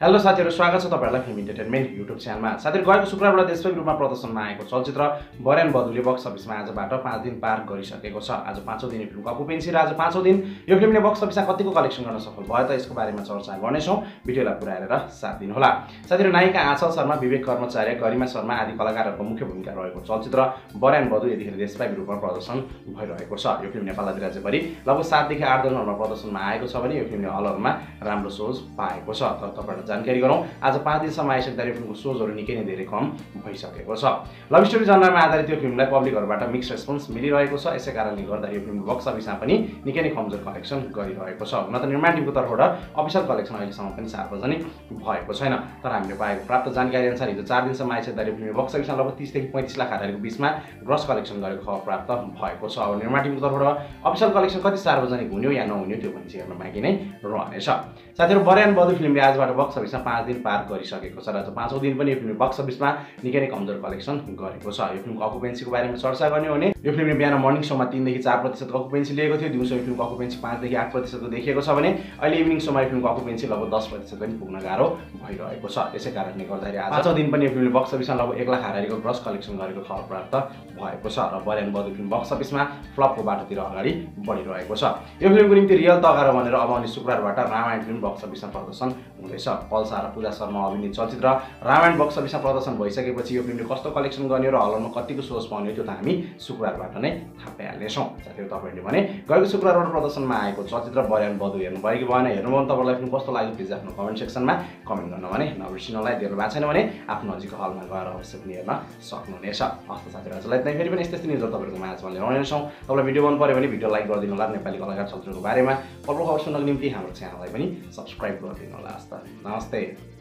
Hello साथीहरू स्वागत छ तपाईँहरूलाई फिल्म इन्टरटेनमेन्ट युट्युब च्यानलमा। साथीहरू गएको शुक्रबारबाट देशव्यापी रूपमा प्रदर्शनमा आएको चलचित्र बर्यान बधुले बक्स अफिसमा आजबाट पाँच दिन पार गरिसकेको छ। आज पाँचौँ दिन फिल्मको अकुपेन्सी र आज पाँचौँ दिन यो फिल्मले बक्स अफिसमा कतिको कलेक्सन गर्न सफल भयो त यसको बारेमा चर्चा गर्नेछौँ। भिडियोलाई पुऱ्याएर साथ दिनुहोला। साथीहरू नायिका आँचल शर्मा विवेक कर्मचार्य गरिमा शर्मा आदि कलाकारहरूको मुख्य भूमिका रहेको चलचित्र बर्यान बधु यतिखेर देशव्यापी रूपमा प्रदर्शन भइरहेको छ। यो फिल्म नेपाल राज्यभरि लगभग सातदेखि आठ दिनहरूमा प्रदर्शनमा आएको छ भने यो फिल्मले हलहरूमा राम्रो सोच पाएको छ। तर तपाईँहरूलाई जानकारी गरौँ। आज पाँच दिनसम्म आइसक्दा फिल्मको सोजहरू निकै नै धेरै कम भइसकेको छ। लभ स्टोरी जन्ममा आधारित यो फिल्मलाई पब्लिकहरूबाट मिक्स रेस्पोन्स मिलिरहेको छ। यसै कारणले गर्दा यो फिल्म बक्स अफिसमा पनि निकै नै कमजोर कलेक्सन गरिरहेको छ। हुन त निर्माण टिमको तर्फबाट अफिसियल कलेक्सन अहिलेसम्म पनि सार्वजनिक भएको छैन। तर हामीले पाएको प्राप्त जानकारी अनुसार हिजो चार दिनसम्म आइसक्दा यो बक्स अफिसमा लगभग तिसदेखि पैँतिस लाख हाराहरूको बिचमा ग्रस कलेक्सन गरेको खबर प्राप्त भएको छ। अब निर्माण टिमको तर्फबाट अफिसियल कलेक्सन कति सार्वजनिक हुने या नहुने त्यो पनि हेर्न बाँकी नै रहनेछ। साथीहरू बर्यान बधु फिल्मले आजबाट बक्स अफिसमा पाँच दिन पार गरिसकेको छ र पाँचौँ दिन पनि यो फिल्म बक्स अफिसमा निकै नै कमजोर कलेक्सन गरेको छ। यो फिल्मको अकुपेन्सीको बारेमा चर्चा गर्ने हो भने यो फिल्मले बिहान मर्निङ सोमा तिनदेखि चार प्रतिशत अकुपेन्सी लिएको थियो दिउँसो यो फिल्मको अकुपेन्सी पाँचदेखि आठ प्रतिशतको देखिएको छ भने अहिले इभिनिङ सोमा यो फिल्मको अकुपेन्सी लगभग दस प्रतिशत पनि पुग्न गाह्रो भइरहेको छ। यसै कारणले गर्दाखेरि पाँचौँ दिन पनि यो फिल्मले बक्स अफिसमा लगभग एक लाख हारारीको ग्रस कलेक्सन गरेको खबर प्राप्त भएको छ र बर्यान बधु फिल्म बक्स अफिसमा फ्लपको बाटोतिर अगाडि बढिरहेको छ। यो फिल्मको निम्ति रियल तगारो भनेर अब आउने शुक्रबारबाट रामायण फिल्म बक्स अफिसमा प्रदर्शन हुँदैछ। पल्सा र पूजा शर्मा अभिनीत चलचित्र रामायण बक्स अफिसमा प्रदर्शन भइसकेपछि यो फिल्मले कस्तो कलेक्सन गर्ने र हलमा कतिको सोच पाउने त्यो त हामी शुक्रबारबाट नै थाहा पाइहाल्नेछौँ साथीहरू तपाईँहरूले भने गएको शुक्रबारबाट प्रदर्शनमा आएको चलचित्र बर्यान बधु हेर्नु भयो कि भएन? हेर्नु भयो भने तपाईँलाई फिल्म कस्तो लाग्यो? प्लिज आफ्नो कमेन्ट सेक्सनमा कमेन्ट गर्नु भने नबिर्सिनुलाई दिएर भएको छैन भने आफ्नो नजिकको हलमा गएर अवश्य पनि हेर्न सक्नुहुनेछ। हस्त साथीहरू आजलाई फेरि पनि यस्तै यस्तै न्युजहरू तपाईँहरूको माझमा लिएर आउनेछौँ। तपाईँलाई भिडियो मन पऱ्यो भने भिडियो लाइक गरिदिनु होला नेपाली कलाकार चलचित्रको बारेमा। पल्लो खबर सुन्नको निम्ति हाम्रो च्यानललाई पनि सब्सक्राइब गरिदिनु होला। हस्त नमस्ते।